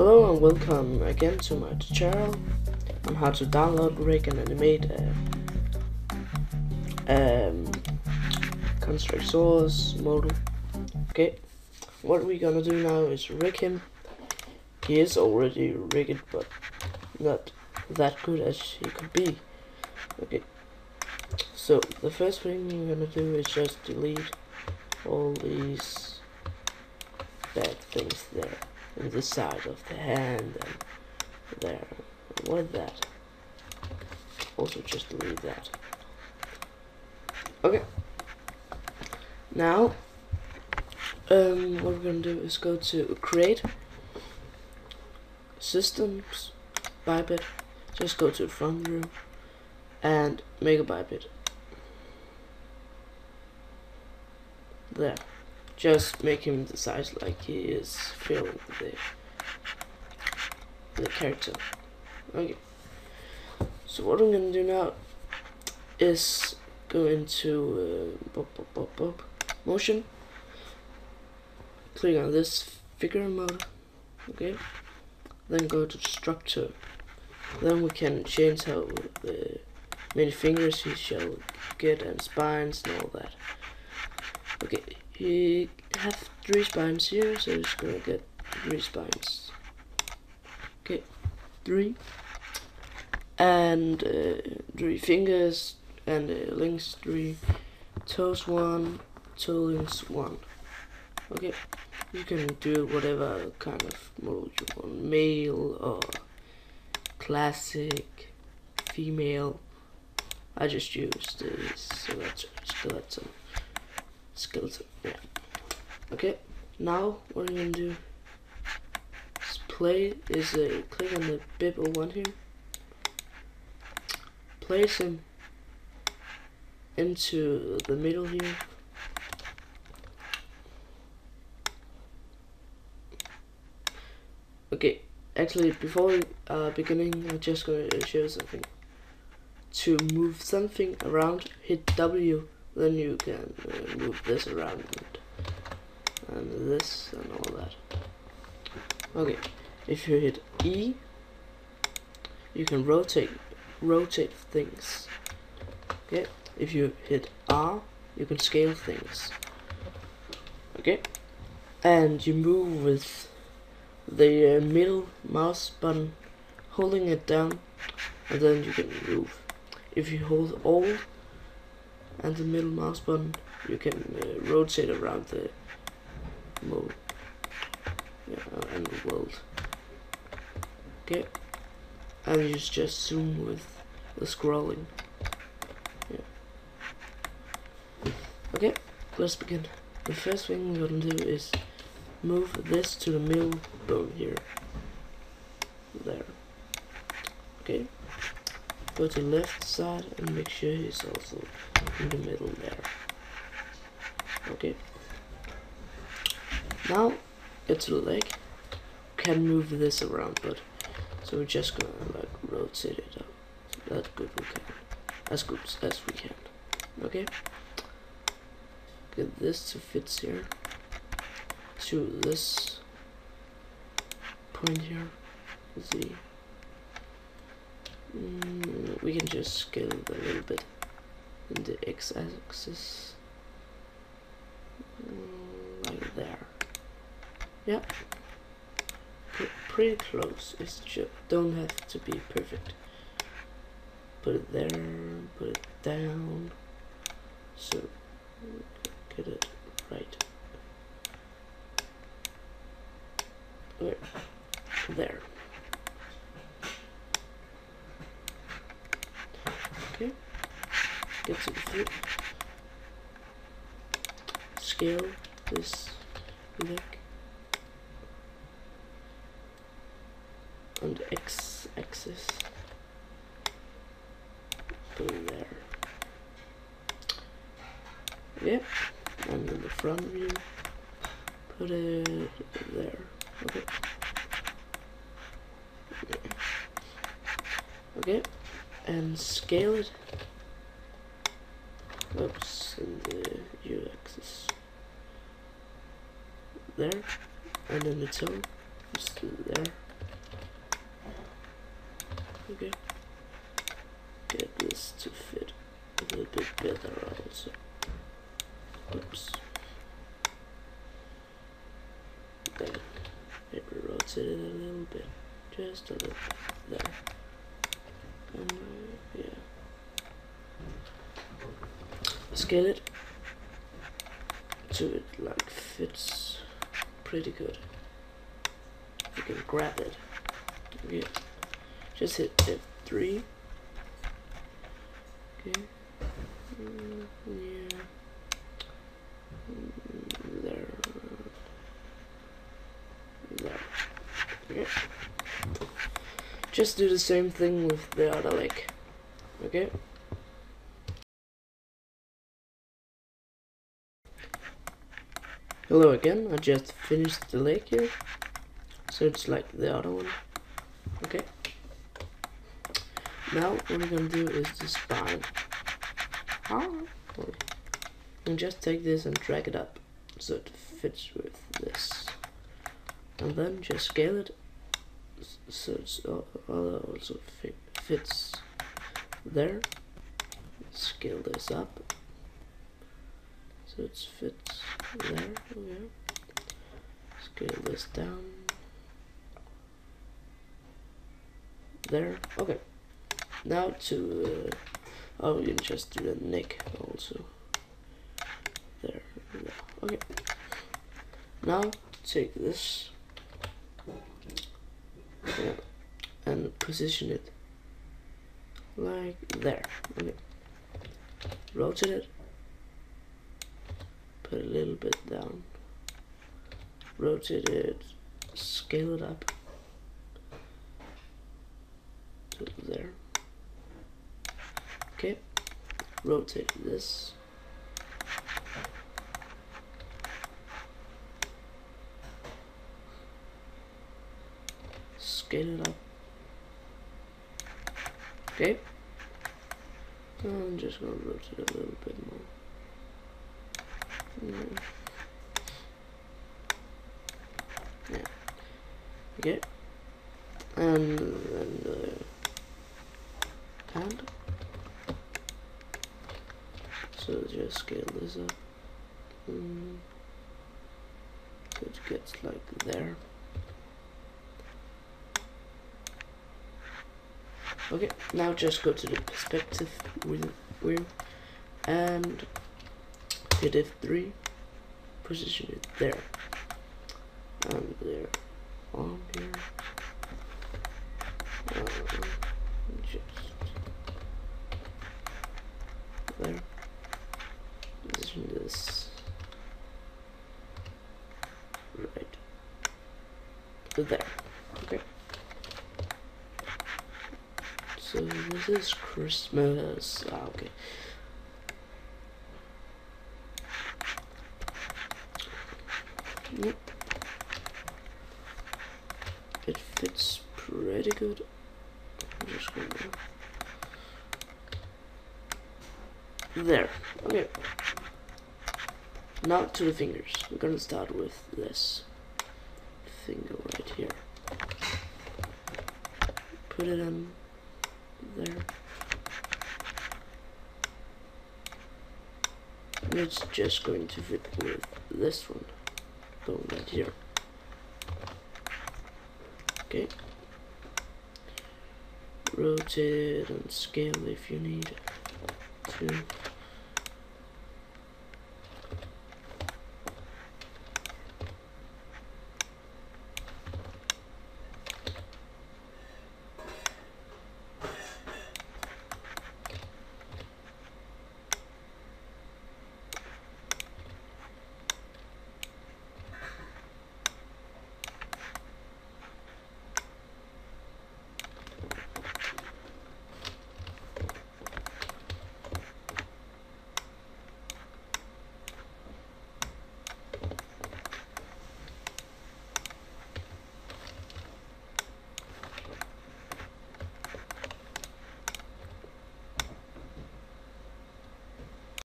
Hello and welcome again to my tutorial on how to download, rig and animate a um, Counter Strike source model. Okay, what we're gonna do now is rig him. He is already rigged, but not that good as he could be. Okay, so the first thing we're gonna do is just delete all these bad things there the side of the hand and there. What that? Also just delete that. Okay. Now, um, what we're gonna do is go to create systems biped. Just go to the front view and make a biped. There just make him the size like he is filling the the character. Okay. So what I'm gonna do now is go into uh, motion. Click on this figure mode. Okay. Then go to structure. Then we can change how the many fingers he shall get and spines and all that. Okay, he have three spines here, so it's gonna get three spines. Okay, three. And uh, three fingers, and uh, links three, toes one, toe links one. Okay, you can do whatever kind of model you want, male or classic, female. I just used this skeleton. Skeleton, yeah. Okay, now what I'm gonna do is play is a click on the bib one here. Place him into the middle here. Okay, actually before uh, beginning I'm just to show something. To move something around, hit W, then you can uh, move this around and this and all that. Okay, if you hit E, you can rotate rotate things. Okay, if you hit R, you can scale things. Okay, and you move with the uh, middle mouse button, holding it down, and then you can move. If you hold Alt and the middle mouse button, you can uh, rotate around the mode yeah, and the world. Okay. And you just zoom with the scrolling. Yeah. Okay let's begin. The first thing we're gonna do is move this to the middle bone here. There. Okay go to left side and make sure he's also in the middle there okay now, get to the leg. Can move this around, but so we're just gonna like rotate it up. That's good we can. As good as we can. Okay. Get this to fit here. To this point here. Z. Mm, we can just scale it a little bit in the x-axis. Mm, there. Yeah. pretty close. It's just don't have to be perfect. Put it there, put it down. So get it right. There. Okay. Get to the foot. Scale this leg. on the x-axis put it there yep and in the front view put it there okay okay and scale it. Oops, in the u-axis. There, and then the toe, just there. Okay. Get this to fit a little bit better also. Oops. Then, it rotated it a little bit, just a little bit there. Uh, yeah, scale it so it like fits pretty good. You can grab it. Yeah, just hit F3. Okay. Mm, yeah. Mm, there. There. Okay. Just do the same thing with the other leg. Okay. Hello again, I just finished the leg here. So it's like the other one. Okay. Now what we're gonna do is the spine. ah, And just take this and drag it up so it fits with this. And then just scale it so it's also fits there. Scale this up so it fits there. Okay. Scale this down. There. Okay. Now to uh, oh, you can just do the neck also. There. Okay. Now take this and position it like there. Okay. Rotate it. Put a little bit down. Rotate it. Scale it up to there. Okay. Rotate this. Scale it up. Okay. I'm just gonna rotate a little bit more. Mm. Yeah. Okay. And then the hand. So just scale this up. Mm. So it gets like there. Okay, now just go to the perspective wheel and hit F3, position it there, and there, on here, just there, position this. Right. There, okay. Is Christmas. Ah, okay. Yep. It fits pretty good. There. Okay. Now to the fingers. We're gonna start with this finger right here. Put it in there. And it's just going to fit with this one. Going right here. Okay. Rotate and scale if you need to.